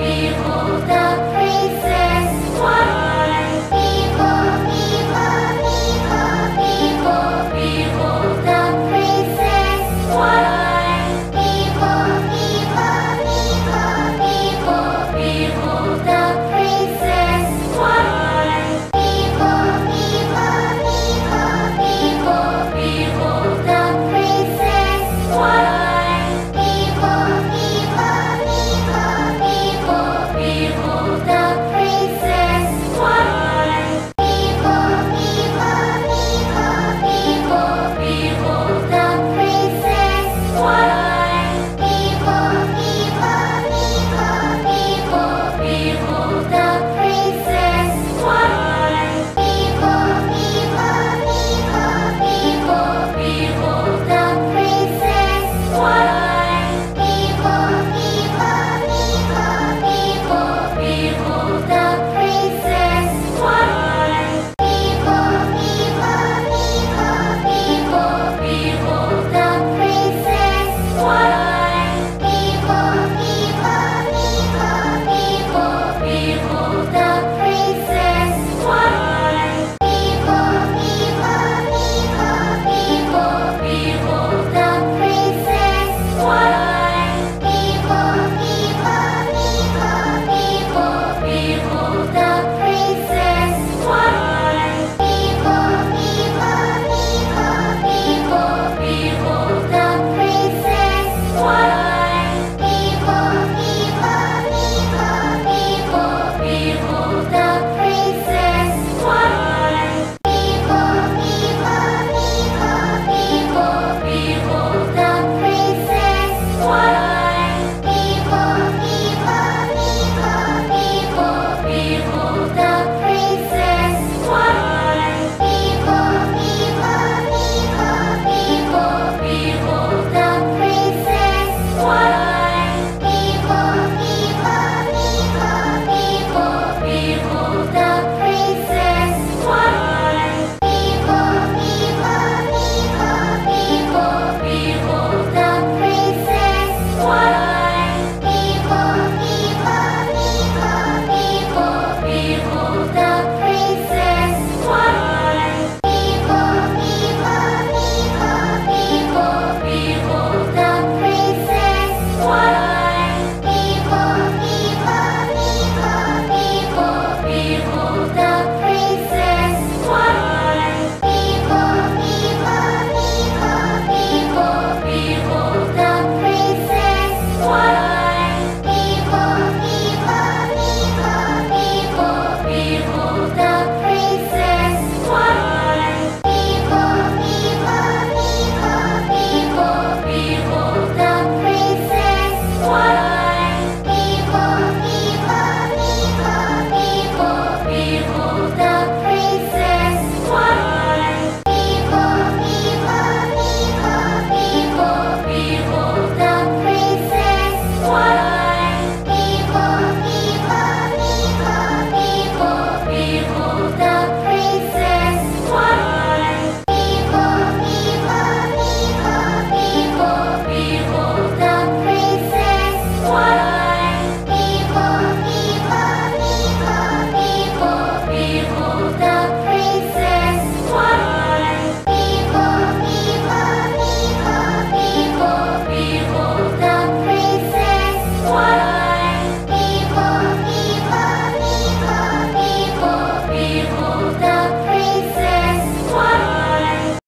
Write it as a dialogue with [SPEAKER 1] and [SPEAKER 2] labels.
[SPEAKER 1] Behold. た